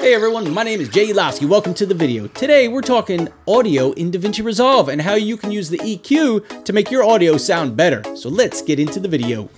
Hey everyone, my name is Jay Yadlovski. Welcome to the video. Today we're talking audio in DaVinci Resolve and how you can use the EQ to make your audio sound better. So let's get into the video.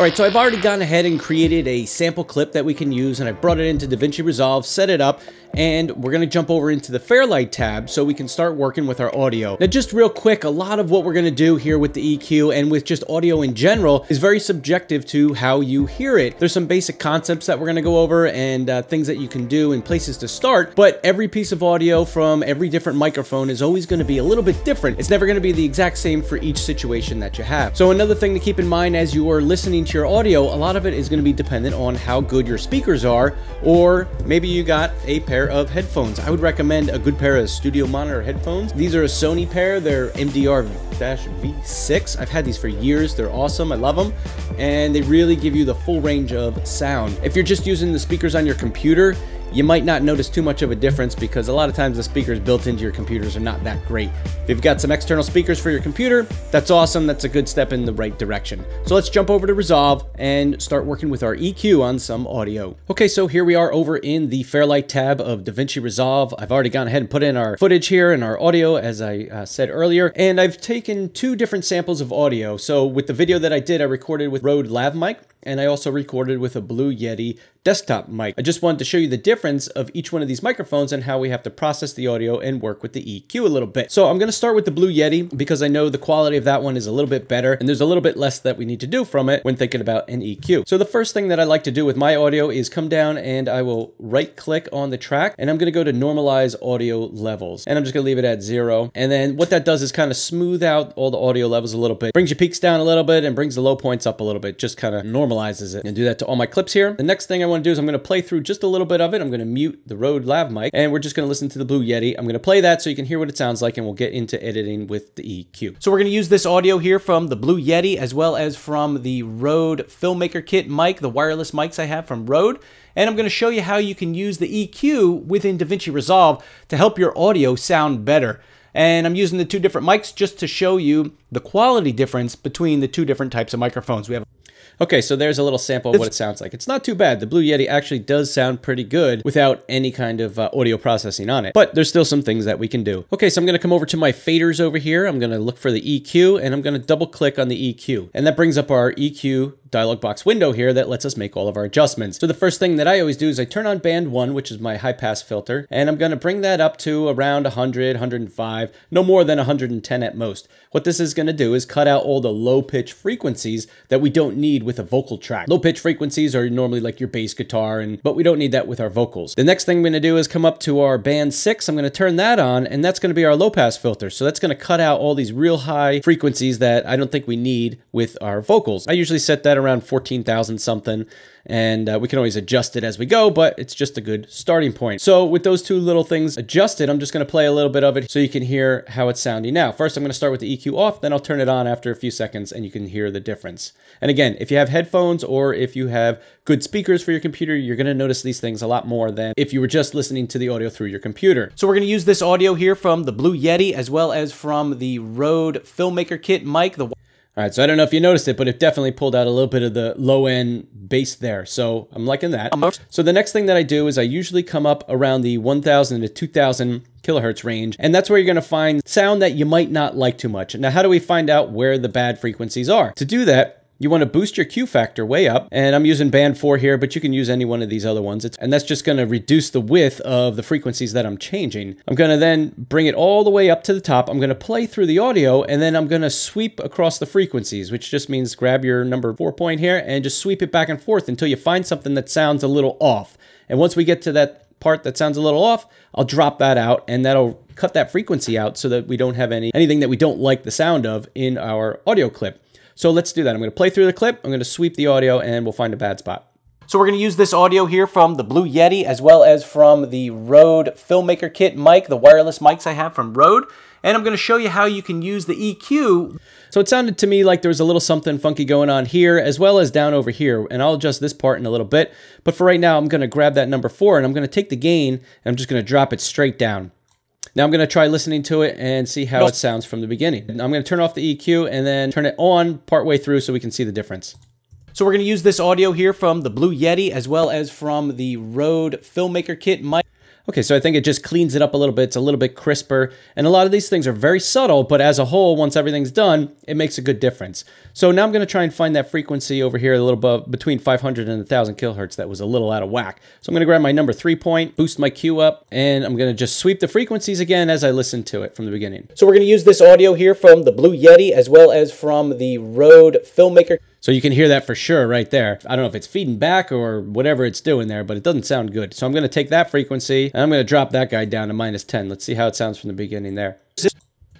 All right, so I've already gone ahead and created a sample clip that we can use and I've brought it into DaVinci Resolve, set it up, and we're gonna jump over into the Fairlight tab so we can start working with our audio. Now just real quick, a lot of what we're gonna do here with the EQ and with just audio in general is very subjective to how you hear it. There's some basic concepts that we're gonna go over and uh, things that you can do and places to start, but every piece of audio from every different microphone is always gonna be a little bit different. It's never gonna be the exact same for each situation that you have. So another thing to keep in mind as you are listening to your audio, a lot of it is going to be dependent on how good your speakers are, or maybe you got a pair of headphones. I would recommend a good pair of studio monitor headphones. These are a Sony pair, they're MDR-V6. I've had these for years, they're awesome, I love them, and they really give you the full range of sound. If you're just using the speakers on your computer, you might not notice too much of a difference because a lot of times the speakers built into your computers are not that great. If you've got some external speakers for your computer, that's awesome. That's a good step in the right direction. So let's jump over to Resolve and start working with our EQ on some audio. Okay, so here we are over in the Fairlight tab of DaVinci Resolve. I've already gone ahead and put in our footage here and our audio, as I uh, said earlier, and I've taken two different samples of audio. So with the video that I did, I recorded with Rode Lav mic, and I also recorded with a Blue Yeti desktop mic. I just wanted to show you the difference of each one of these microphones and how we have to process the audio and work with the EQ a little bit. So I'm going to start with the Blue Yeti because I know the quality of that one is a little bit better and there's a little bit less that we need to do from it when thinking about an EQ. So the first thing that I like to do with my audio is come down and I will right click on the track and I'm going to go to normalize audio levels and I'm just going to leave it at zero. And then what that does is kind of smooth out all the audio levels a little bit, brings your peaks down a little bit and brings the low points up a little bit, just kind of normalizes it and do that to all my clips here. The next thing I want to do is I'm going to play through just a little bit of it. I'm going to mute the Rode Lav mic and we're just going to listen to the Blue Yeti. I'm going to play that so you can hear what it sounds like and we'll get into editing with the EQ. So we're going to use this audio here from the Blue Yeti as well as from the Rode Filmmaker Kit mic, the wireless mics I have from Rode. And I'm going to show you how you can use the EQ within DaVinci Resolve to help your audio sound better. And I'm using the two different mics just to show you the quality difference between the two different types of microphones. We have Okay, so there's a little sample of what it sounds like. It's not too bad. The Blue Yeti actually does sound pretty good without any kind of uh, audio processing on it, but there's still some things that we can do. Okay, so I'm gonna come over to my faders over here. I'm gonna look for the EQ and I'm gonna double click on the EQ. And that brings up our EQ dialog box window here that lets us make all of our adjustments. So the first thing that I always do is I turn on band one, which is my high pass filter, and I'm gonna bring that up to around 100, 105, no more than 110 at most. What this is gonna do is cut out all the low pitch frequencies that we don't need with a vocal track. Low pitch frequencies are normally like your bass guitar, and but we don't need that with our vocals. The next thing I'm gonna do is come up to our band six, I'm gonna turn that on, and that's gonna be our low pass filter. So that's gonna cut out all these real high frequencies that I don't think we need with our vocals. I usually set that around 14,000 something and uh, we can always adjust it as we go, but it's just a good starting point. So with those two little things adjusted, I'm just gonna play a little bit of it so you can hear how it's sounding now. First, I'm gonna start with the EQ off, then I'll turn it on after a few seconds and you can hear the difference. And again, if you have headphones or if you have good speakers for your computer, you're gonna notice these things a lot more than if you were just listening to the audio through your computer. So we're gonna use this audio here from the Blue Yeti as well as from the Rode Filmmaker Kit mic, the all right, so I don't know if you noticed it, but it definitely pulled out a little bit of the low end bass there. So I'm liking that. So the next thing that I do is I usually come up around the 1000 to 2000 kilohertz range. And that's where you're gonna find sound that you might not like too much. Now, how do we find out where the bad frequencies are? To do that, you want to boost your Q factor way up, and I'm using band 4 here, but you can use any one of these other ones. It's, and that's just going to reduce the width of the frequencies that I'm changing. I'm going to then bring it all the way up to the top. I'm going to play through the audio, and then I'm going to sweep across the frequencies, which just means grab your number 4 point here and just sweep it back and forth until you find something that sounds a little off. And once we get to that part that sounds a little off, I'll drop that out, and that'll cut that frequency out so that we don't have any anything that we don't like the sound of in our audio clip. So let's do that. I'm going to play through the clip, I'm going to sweep the audio, and we'll find a bad spot. So we're going to use this audio here from the Blue Yeti as well as from the Rode Filmmaker Kit mic, the wireless mics I have from Rode. And I'm going to show you how you can use the EQ. So it sounded to me like there was a little something funky going on here as well as down over here. And I'll adjust this part in a little bit. But for right now, I'm going to grab that number four and I'm going to take the gain and I'm just going to drop it straight down. Now I'm going to try listening to it and see how it sounds from the beginning. I'm going to turn off the EQ and then turn it on partway through so we can see the difference. So we're going to use this audio here from the Blue Yeti as well as from the Rode Filmmaker Kit mic. Okay, so I think it just cleans it up a little bit. It's a little bit crisper. And a lot of these things are very subtle, but as a whole, once everything's done, it makes a good difference. So now I'm going to try and find that frequency over here a little bit between 500 and 1000 kilohertz that was a little out of whack. So I'm going to grab my number three point, boost my Q up, and I'm going to just sweep the frequencies again as I listen to it from the beginning. So we're going to use this audio here from the Blue Yeti as well as from the Rode Filmmaker so you can hear that for sure right there. I don't know if it's feeding back or whatever it's doing there, but it doesn't sound good. So I'm going to take that frequency and I'm going to drop that guy down to minus 10. Let's see how it sounds from the beginning there.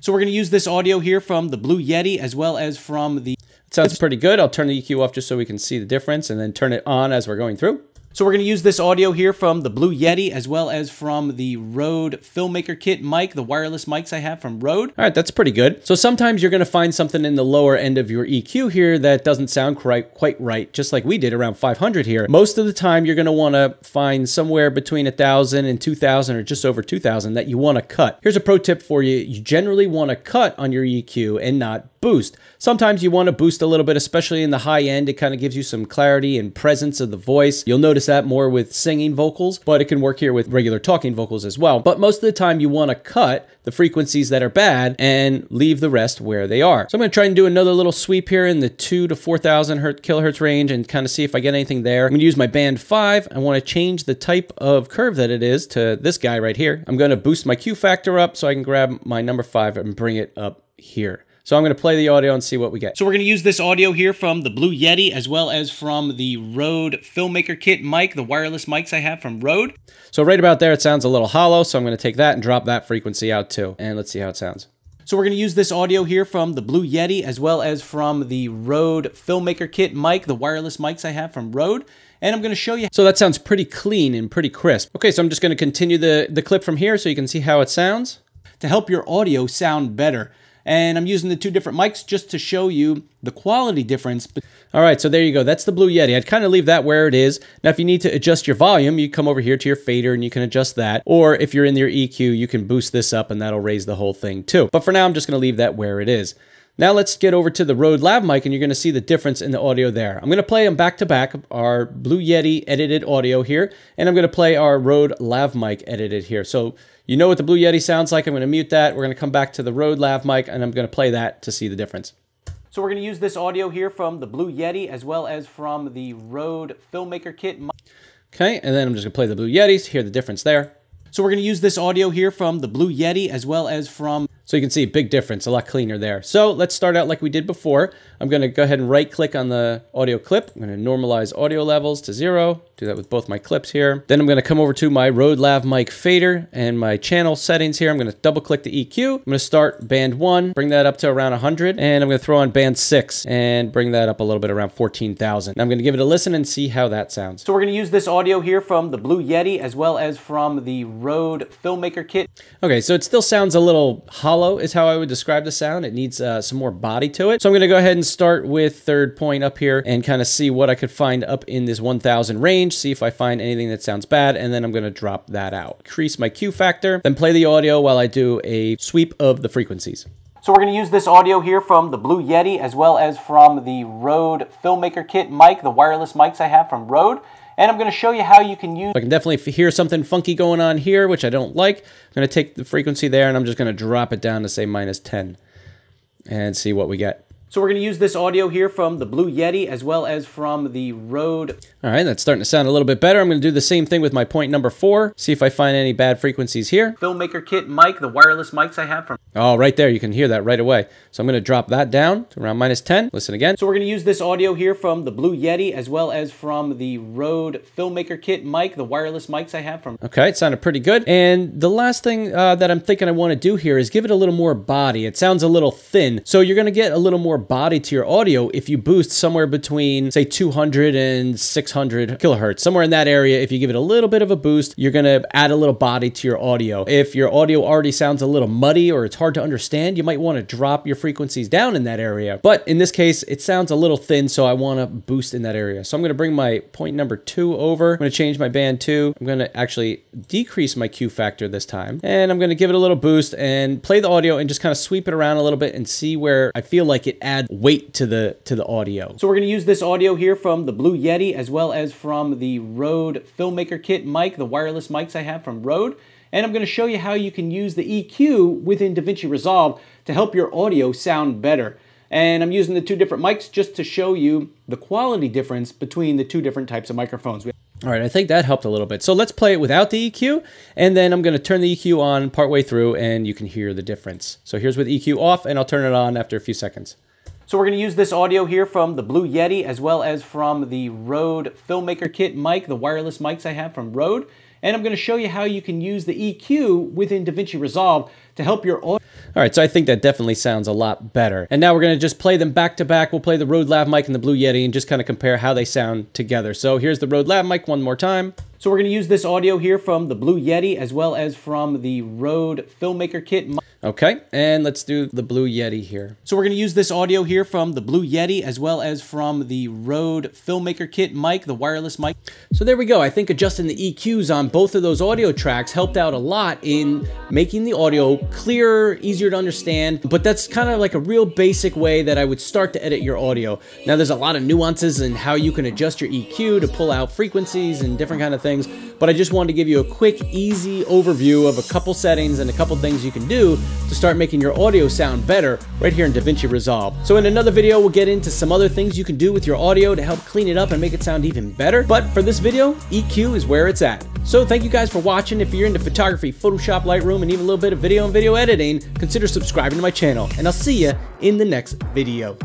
So we're going to use this audio here from the Blue Yeti as well as from the... It sounds pretty good. I'll turn the EQ off just so we can see the difference and then turn it on as we're going through. So we're going to use this audio here from the Blue Yeti as well as from the Rode Filmmaker Kit mic, the wireless mics I have from Rode. All right, that's pretty good. So sometimes you're going to find something in the lower end of your EQ here that doesn't sound quite, quite right, just like we did around 500 here. Most of the time, you're going to want to find somewhere between 1,000 and 2,000 or just over 2,000 that you want to cut. Here's a pro tip for you. You generally want to cut on your EQ and not boost. Sometimes you want to boost a little bit, especially in the high end. It kind of gives you some clarity and presence of the voice. You'll notice that more with singing vocals, but it can work here with regular talking vocals as well. But most of the time you want to cut the frequencies that are bad and leave the rest where they are. So I'm going to try and do another little sweep here in the 2 to 4,000 hertz, kilohertz range and kind of see if I get anything there. I'm going to use my band 5. I want to change the type of curve that it is to this guy right here. I'm going to boost my Q factor up so I can grab my number 5 and bring it up here. So I'm going to play the audio and see what we get. So we're going to use this audio here from the Blue Yeti as well as from the Rode Filmmaker Kit mic, the wireless mics I have from Rode. So right about there, it sounds a little hollow. So I'm going to take that and drop that frequency out too. And let's see how it sounds. So we're going to use this audio here from the Blue Yeti as well as from the Rode Filmmaker Kit mic, the wireless mics I have from Rode and I'm going to show you. So that sounds pretty clean and pretty crisp. Okay, so I'm just going to continue the, the clip from here so you can see how it sounds. To help your audio sound better, and I'm using the two different mics just to show you the quality difference. All right, so there you go. That's the Blue Yeti. I'd kind of leave that where it is. Now, if you need to adjust your volume, you come over here to your fader and you can adjust that. Or if you're in your EQ, you can boost this up and that'll raise the whole thing too. But for now, I'm just going to leave that where it is. Now let's get over to the Rode Lav mic and you're going to see the difference in the audio there. I'm going to play them back to back, our Blue Yeti edited audio here, and I'm going to play our Rode Lav mic edited here. So you know what the Blue Yeti sounds like. I'm going to mute that. We're going to come back to the Rode Lav mic and I'm going to play that to see the difference. So we're going to use this audio here from the Blue Yeti as well as from the Rode Filmmaker Kit. Okay, and then I'm just going to play the Blue Yetis, hear the difference there. So we're going to use this audio here from the Blue Yeti as well as from so you can see a big difference, a lot cleaner there. So let's start out like we did before. I'm going to go ahead and right click on the audio clip. I'm going to normalize audio levels to zero. Do that with both my clips here. Then I'm going to come over to my Rode Lav mic fader and my channel settings here. I'm going to double click the EQ. I'm going to start band one, bring that up to around 100. And I'm going to throw on band six and bring that up a little bit around 14,000. I'm going to give it a listen and see how that sounds. So we're going to use this audio here from the Blue Yeti as well as from the Rode Filmmaker Kit. Okay, so it still sounds a little hollow hollow is how I would describe the sound. It needs uh, some more body to it. So I'm going to go ahead and start with third point up here and kind of see what I could find up in this 1000 range, see if I find anything that sounds bad, and then I'm going to drop that out. Increase my Q factor, then play the audio while I do a sweep of the frequencies. So we're going to use this audio here from the Blue Yeti as well as from the Rode Filmmaker Kit mic, the wireless mics I have from Rode. And I'm going to show you how you can use... I can definitely hear something funky going on here, which I don't like. I'm going to take the frequency there and I'm just going to drop it down to say minus 10 and see what we get. So we're going to use this audio here from the Blue Yeti as well as from the Rode. All right, that's starting to sound a little bit better. I'm going to do the same thing with my point number four, see if I find any bad frequencies here. Filmmaker Kit mic, the wireless mics I have from... Oh, right there, you can hear that right away. So I'm going to drop that down to around minus 10. Listen again. So we're going to use this audio here from the Blue Yeti as well as from the Rode Filmmaker Kit mic, the wireless mics I have from... Okay, it sounded pretty good. And the last thing uh, that I'm thinking I want to do here is give it a little more body. It sounds a little thin, so you're going to get a little more body to your audio if you boost somewhere between, say, 200 and 600 kilohertz. Somewhere in that area, if you give it a little bit of a boost, you're to add a little body to your audio. If your audio already sounds a little muddy or it's hard to understand, you might want to drop your frequencies down in that area. But in this case, it sounds a little thin, so I want to boost in that area. So I'm to bring my point number two over. I'm to change my band two. I'm to actually decrease my Q factor this time. And I'm to give it a little boost and play the audio and just kind of sweep it around a little bit and see where I feel like it adds weight to the to the audio. So we're going to use this audio here from the Blue Yeti as well as from the Rode Filmmaker Kit mic, the wireless mics I have from Rode. And I'm going to show you how you can use the EQ within DaVinci Resolve to help your audio sound better. And I'm using the two different mics just to show you the quality difference between the two different types of microphones. All right, I think that helped a little bit. So let's play it without the EQ, and then I'm going to turn the EQ on partway through, and you can hear the difference. So here's with EQ off, and I'll turn it on after a few seconds. So we're going to use this audio here from the Blue Yeti, as well as from the Rode Filmmaker Kit mic, the wireless mics I have from Rode. And I'm going to show you how you can use the EQ within DaVinci Resolve to help your audio. All right, so I think that definitely sounds a lot better. And now we're going to just play them back to back. We'll play the Rode Lav mic and the Blue Yeti and just kind of compare how they sound together. So here's the Rode Lav mic one more time. So we're going to use this audio here from the Blue Yeti as well as from the Rode Filmmaker Kit Okay, and let's do the Blue Yeti here. So we're going to use this audio here from the Blue Yeti as well as from the Rode Filmmaker Kit mic, the wireless mic. So there we go. I think adjusting the EQs on both of those audio tracks helped out a lot in making the audio clearer, easier to understand, but that's kind of like a real basic way that I would start to edit your audio. Now there's a lot of nuances in how you can adjust your EQ to pull out frequencies and different kind of things, but I just wanted to give you a quick, easy overview of a couple settings and a couple things you can do to start making your audio sound better right here in DaVinci Resolve. So in another video, we'll get into some other things you can do with your audio to help clean it up and make it sound even better. But for this video, EQ is where it's at. So thank you guys for watching. If you're into photography, Photoshop, Lightroom, and even a little bit of video and video editing, consider subscribing to my channel. And I'll see you in the next video.